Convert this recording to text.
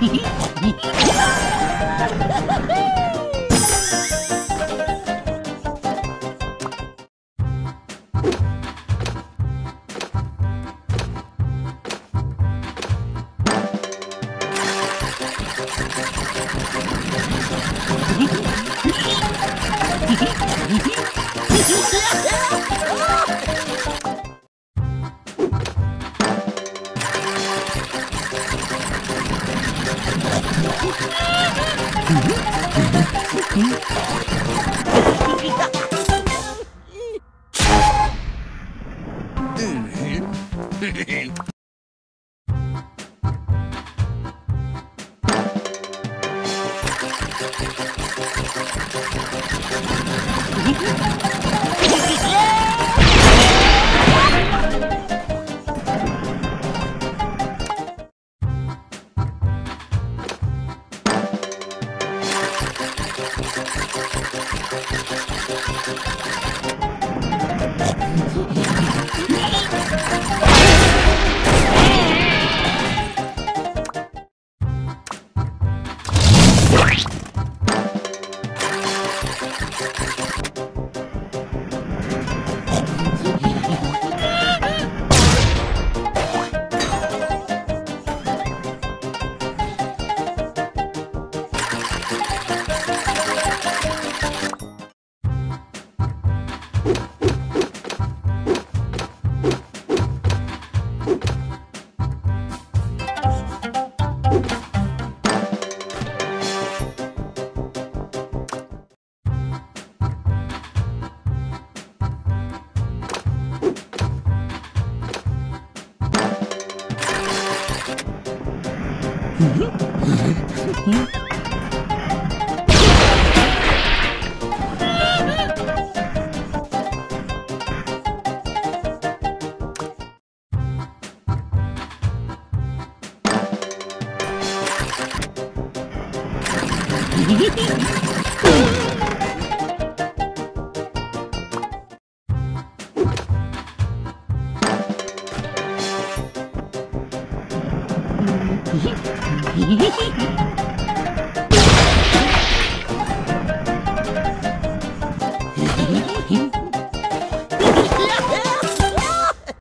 Hee hee hee hee hee hee Mm-hmm. you Hehehehe ヘヘヘッ!